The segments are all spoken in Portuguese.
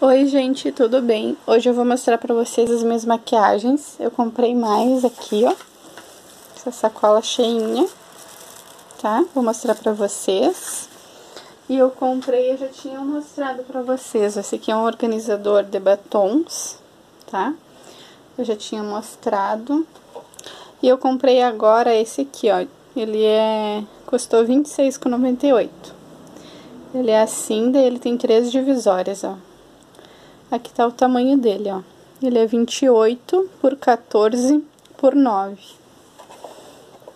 Oi, gente, tudo bem? Hoje eu vou mostrar pra vocês as minhas maquiagens. Eu comprei mais aqui, ó. Essa sacola cheinha, tá? Vou mostrar pra vocês. E eu comprei, eu já tinha mostrado pra vocês. Esse aqui é um organizador de batons, tá? Eu já tinha mostrado. E eu comprei agora esse aqui, ó. Ele é... custou R$26,98. Ele é assim, daí ele tem três divisórias, ó. Aqui tá o tamanho dele, ó. Ele é 28 por 14 por 9.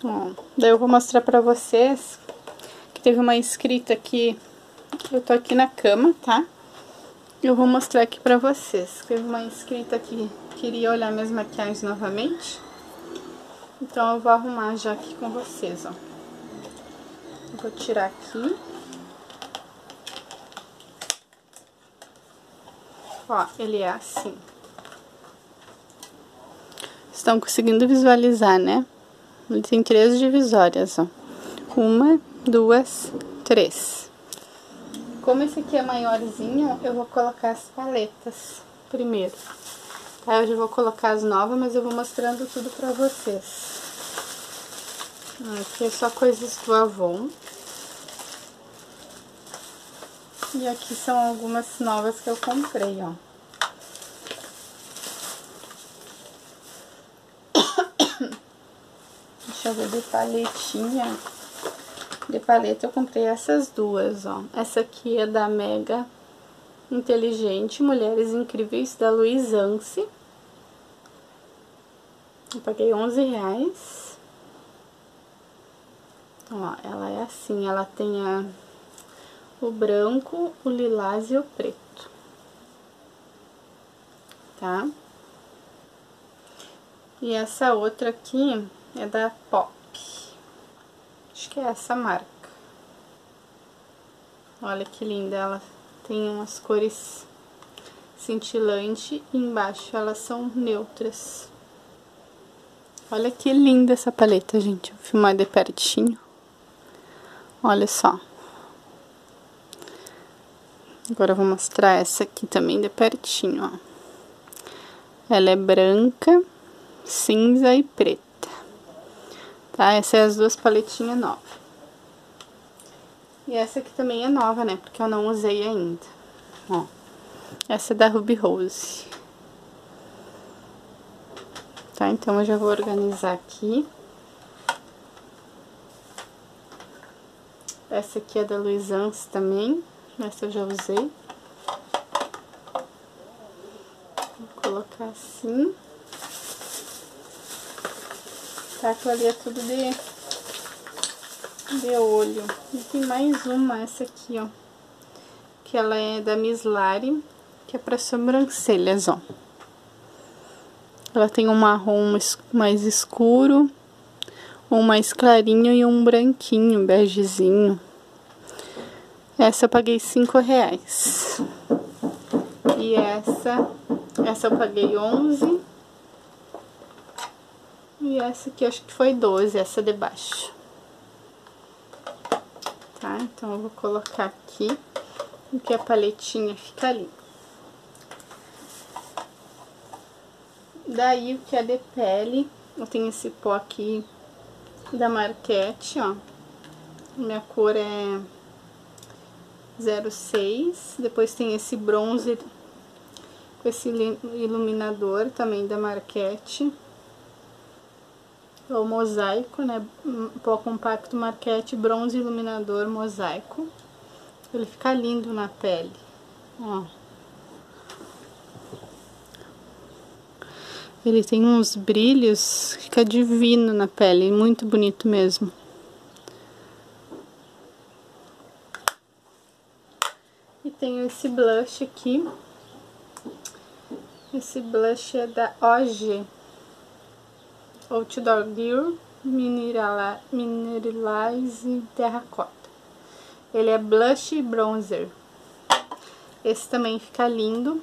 Ó, daí eu vou mostrar pra vocês que teve uma inscrita aqui. Eu tô aqui na cama, tá? Eu vou mostrar aqui pra vocês. Teve uma inscrita que queria olhar minhas maquiagens novamente. Então eu vou arrumar já aqui com vocês, ó. vou tirar aqui. Ó, ele é assim. Estão conseguindo visualizar, né? Ele tem três divisórias, ó. Uma, duas, três. Como esse aqui é maiorzinho, eu vou colocar as paletas primeiro. Tá? Eu já vou colocar as novas, mas eu vou mostrando tudo pra vocês. Aqui é só coisas do Avon. E aqui são algumas novas que eu comprei, ó. Deixa eu ver de paletinha. De paleta eu comprei essas duas, ó. Essa aqui é da Mega Inteligente Mulheres Incríveis da Luiz Anse. Eu paguei 11 reais. Ó, ela é assim, ela tem a o branco, o lilás e o preto. Tá? E essa outra aqui é da Pop. Acho que é essa marca. Olha que linda, ela tem umas cores cintilante e embaixo elas são neutras. Olha que linda essa paleta, gente. Vou filmar de pertinho. Olha só. Agora eu vou mostrar essa aqui também de pertinho, ó. Ela é branca, cinza e preta. Tá? Essas é as duas paletinhas novas. E essa aqui também é nova, né? Porque eu não usei ainda. Ó. Essa é da Ruby Rose. Tá? Então eu já vou organizar aqui. Essa aqui é da Luizance também. Essa eu já usei. Vou colocar assim. Tá, aquilo ali é tudo de, de olho. E tem mais uma, essa aqui, ó. Que ela é da Miss Lari, que é pra sobrancelhas, ó. Ela tem um marrom mais escuro, um mais clarinho e um branquinho, begezinho. Essa eu paguei cinco reais. E essa, essa eu paguei onze. E essa aqui acho que foi doze, essa de baixo. Tá? Então eu vou colocar aqui, porque a paletinha fica ali. Daí o que é de pele, eu tenho esse pó aqui da Marquete, ó. Minha cor é 06. Depois tem esse bronze com esse iluminador também da Marquete. É o mosaico, né? Pó compacto Marquete, bronze iluminador mosaico. Ele fica lindo na pele. Ó. Ele tem uns brilhos, fica divino na pele, muito bonito mesmo. Tenho esse blush aqui. Esse blush é da OG. Outdoor Girl Mineralize Terracota. Ele é blush e bronzer. Esse também fica lindo.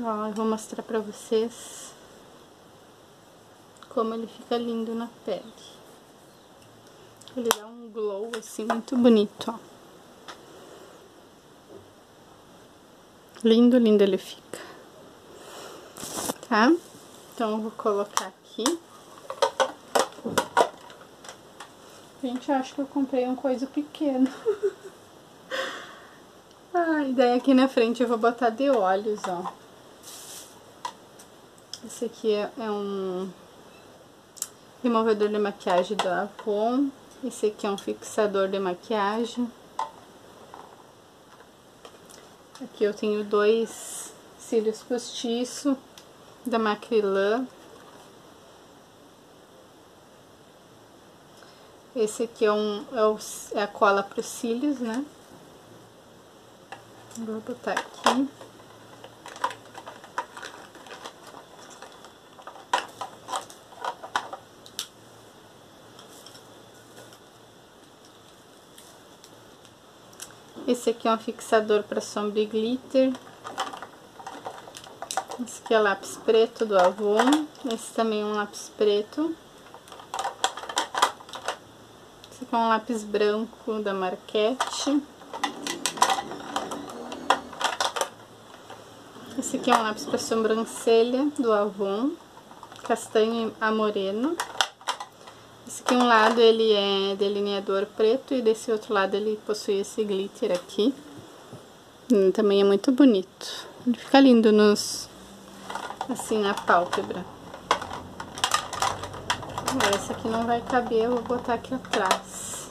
Ó, eu vou mostrar pra vocês como ele fica lindo na pele. Ele dá um glow assim muito bonito, ó. Lindo, lindo ele fica. Tá? Então, eu vou colocar aqui. Gente, acho que eu comprei um coisa pequeno. Ai, daí aqui na frente eu vou botar de olhos, ó. Esse aqui é, é um removedor de maquiagem da Avon. Esse aqui é um fixador de maquiagem. Aqui eu tenho dois cílios postiço da Macrylan. Esse aqui é, um, é, o, é a cola para os cílios, né? Vou botar aqui. Esse aqui é um fixador para sombra e glitter. Esse aqui é lápis preto do Avon. Esse também é um lápis preto. Esse aqui é um lápis branco da Marquette. Esse aqui é um lápis para sobrancelha do Avon. Castanho a moreno. Aqui um lado ele é delineador preto e desse outro lado ele possui esse glitter aqui. Hum, também é muito bonito. Ele fica lindo nos assim na pálpebra. Esse aqui não vai caber, eu vou botar aqui atrás.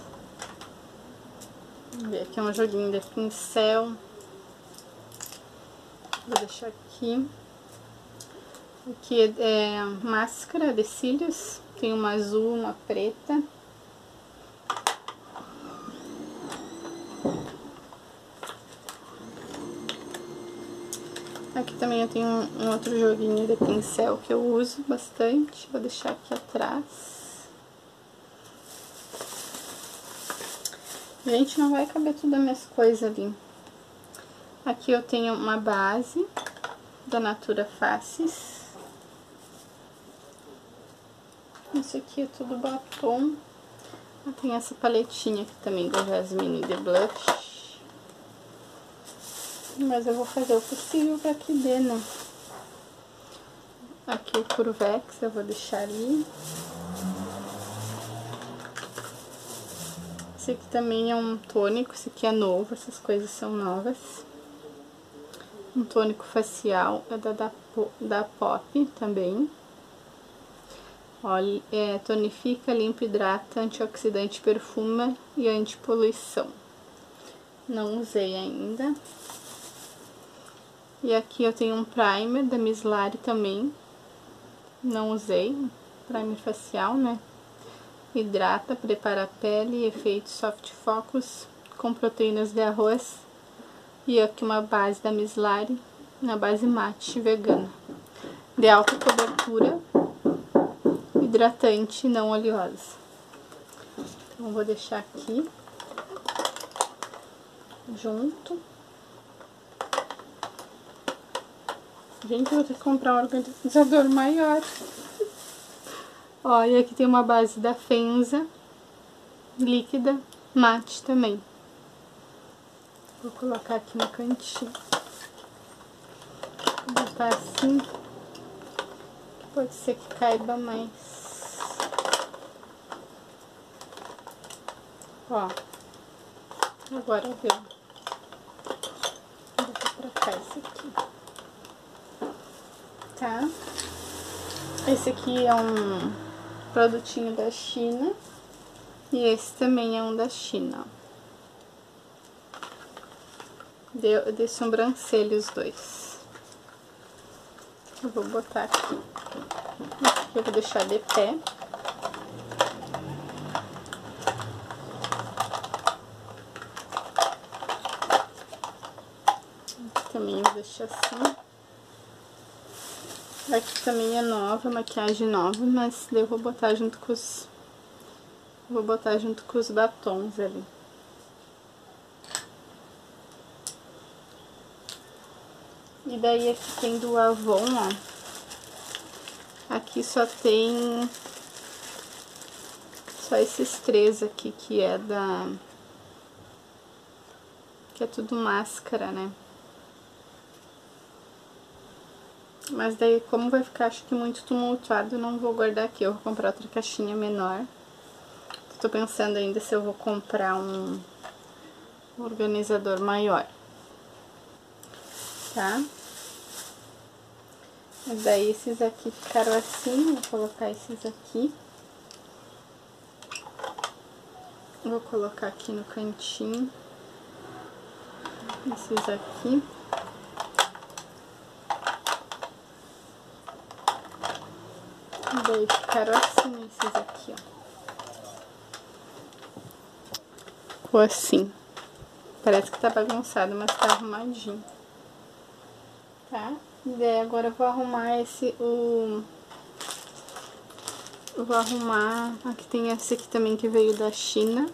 Aqui é um joguinho de pincel. Vou deixar aqui. Aqui é, é máscara de cílios. Tem uma azul, uma preta. Aqui também eu tenho um, outro joguinho de pincel que eu uso bastante. Vou deixar aqui atrás. Gente, não vai caber tudo as minhas coisas ali. Aqui eu tenho uma base da Natura Faces. Isso aqui é tudo batom. Tem essa paletinha aqui também da Jasmine de Blush. Mas eu vou fazer o possível pra que dê, né? Aqui o Curvex eu vou deixar ali. Esse aqui também é um tônico, esse aqui é novo, essas coisas são novas. Um tônico facial, é da, da, da Pop também. É, tonifica, limpa, hidrata, antioxidante, perfuma e antipoluição. Não usei ainda. E aqui eu tenho um primer da Mislari também. Não usei. Primer facial, né? Hidrata, prepara a pele, efeito soft focus com proteínas de arroz. E aqui uma base da Mislari, na base mate vegana. De alta cobertura hidratante não oleosa. Então, vou deixar aqui junto. Gente, eu vou ter que comprar um organizador maior. Ó, e aqui tem uma base da Fenza, líquida, mate também. Vou colocar aqui no cantinho. Vou botar assim. Pode ser que caiba mais. Ó. Agora eu vou cá esse aqui. Tá? Esse aqui é um produtinho da China. E esse também é um da China, De, de sobrancelha os dois. Eu vou botar aqui. Aqui eu vou deixar de pé. também vou deixar assim. Aqui também é nova, maquiagem nova, mas eu vou botar junto com os... Vou botar junto com os batons ali. E daí aqui tem do Avon, ó. Aqui só tem... Só esses três aqui que é da... Que é tudo máscara, né? Mas daí, como vai ficar, acho que muito tumultuado, não vou guardar aqui. Eu vou comprar outra caixinha menor. Tô pensando ainda se eu vou comprar um organizador maior. Tá? Mas daí, esses aqui ficaram assim. Vou colocar esses aqui. Vou colocar aqui no cantinho. Esses aqui. Daí ficaram assim esses aqui, ó. Ficou assim. Parece que tá bagunçado, mas tá arrumadinho. Tá? E daí agora eu vou arrumar esse, o... Eu vou arrumar... Aqui tem esse aqui também que veio da China.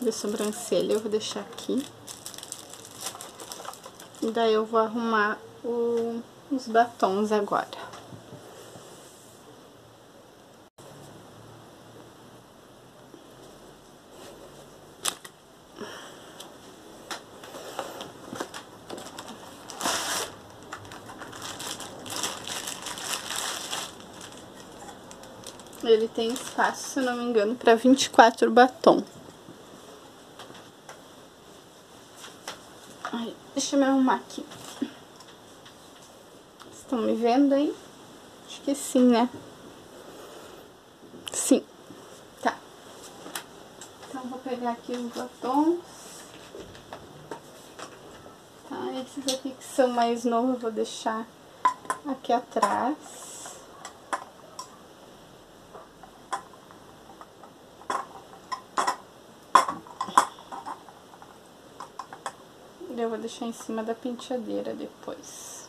De sobrancelha, eu vou deixar aqui. E daí eu vou arrumar o, os batons agora. Ele tem se não me engano, para 24 batom. Ai, deixa eu me arrumar aqui. Estão me vendo aí? Acho que sim, né? Sim. Tá. Então, vou pegar aqui os batons. Tá, esses aqui que são mais novos, eu vou deixar aqui atrás. eu vou deixar em cima da penteadeira depois.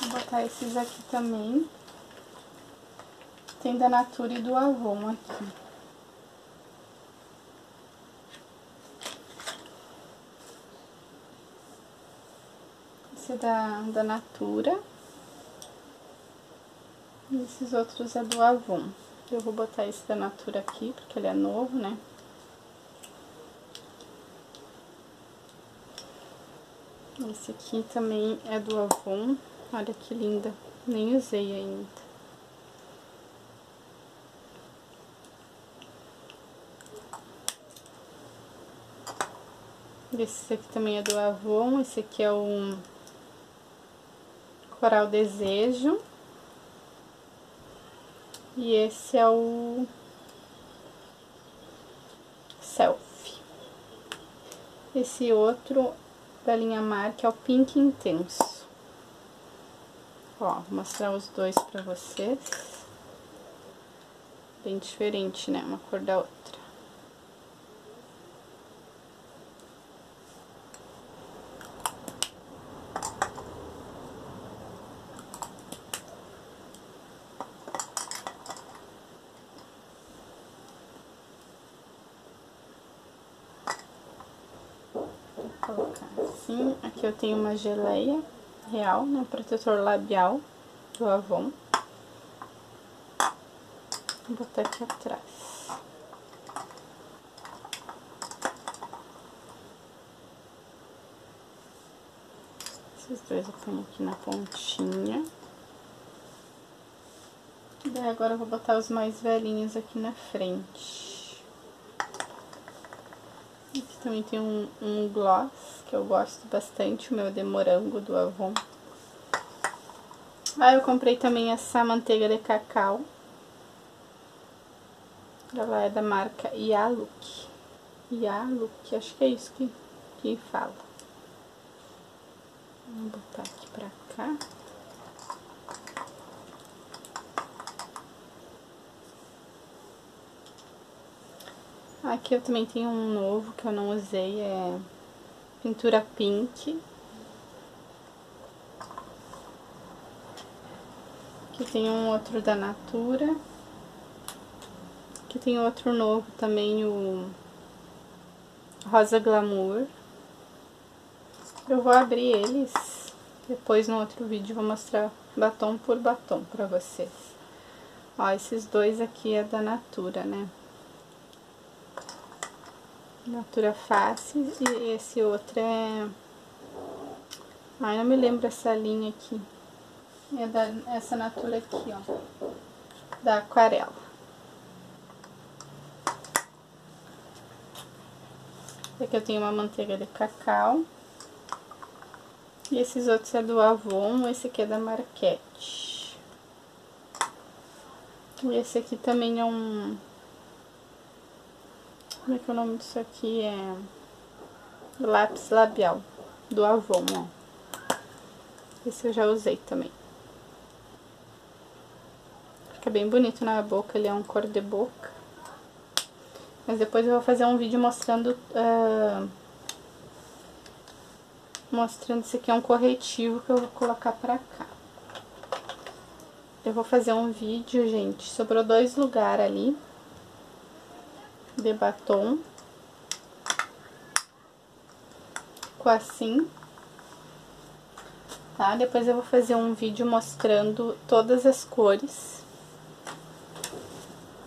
Vou botar esses aqui também. Tem da Natura e do Avon aqui. Esse é da, da Natura. E esses outros é do Avon. Eu vou botar esse da Natura aqui, porque ele é novo, né? Esse aqui também é do Avon. Olha que linda. Nem usei ainda. Esse aqui também é do Avon. Esse aqui é o Coral Desejo. E esse é o Selfie. Esse outro da linha Mar, é o Pink Intenso. Ó, vou mostrar os dois pra vocês. Bem diferente, né? Uma cor da outra. colocar assim. Aqui eu tenho uma geleia real, né? Protetor labial do Avon. Vou botar aqui atrás. Esses dois eu ponho aqui na pontinha. Daí agora eu vou botar os mais velhinhos aqui na frente. Também tem um, um gloss que eu gosto bastante, o meu de morango do Avon. Ah, eu comprei também essa manteiga de cacau. Ela é da marca Yaluk. Yaluk, acho que é isso que, que fala. Vou botar aqui pra cá. Aqui eu também tenho um novo que eu não usei, é pintura pink. Aqui tem um outro da Natura. Aqui tem outro novo também, o Rosa Glamour. Eu vou abrir eles, depois no outro vídeo vou mostrar batom por batom pra vocês. Ó, esses dois aqui é da Natura, né? Natura Face. E esse outro é... Ai, não me lembro essa linha aqui. É da, essa Natura aqui, ó. Da aquarela. Aqui eu tenho uma manteiga de cacau. E esses outros é do Avon, esse aqui é da Marquette. E esse aqui também é um... Como é que é o nome disso aqui? É lápis labial do Avon, ó. Esse eu já usei também. Fica bem bonito na boca, ele é um cor de boca. Mas depois eu vou fazer um vídeo mostrando... Uh, mostrando esse aqui é um corretivo que eu vou colocar pra cá. Eu vou fazer um vídeo, gente, sobrou dois lugares ali de batom. Ficou assim. Tá? Depois eu vou fazer um vídeo mostrando todas as cores.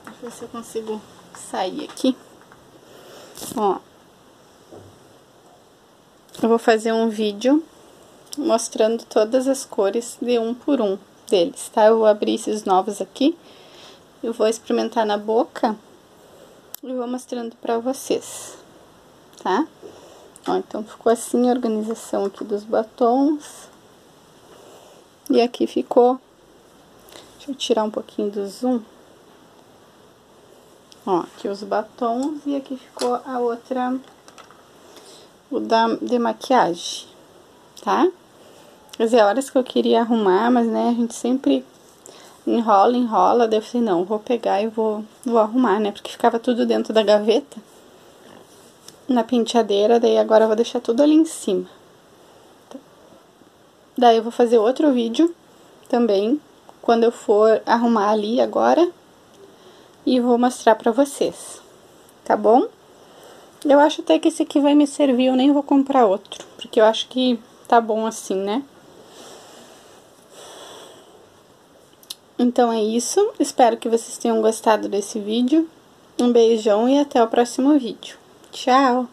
Deixa eu ver se eu consigo sair aqui. Ó. Eu vou fazer um vídeo mostrando todas as cores de um por um deles, tá? Eu vou abrir esses novos aqui. Eu vou experimentar na boca e vou mostrando pra vocês, tá? Ó, então ficou assim a organização aqui dos batons. E aqui ficou... Deixa eu tirar um pouquinho do zoom. Ó, aqui os batons e aqui ficou a outra, o da, de maquiagem, tá? Dizer, horas que eu queria arrumar, mas né, a gente sempre enrola, enrola, daí eu falei, não, vou pegar e vou, vou arrumar, né? Porque ficava tudo dentro da gaveta, na penteadeira, daí agora eu vou deixar tudo ali em cima. Daí eu vou fazer outro vídeo também, quando eu for arrumar ali agora, e vou mostrar pra vocês, tá bom? Eu acho até que esse aqui vai me servir, eu nem vou comprar outro, porque eu acho que tá bom assim, né? Então é isso, espero que vocês tenham gostado desse vídeo. Um beijão e até o próximo vídeo. Tchau!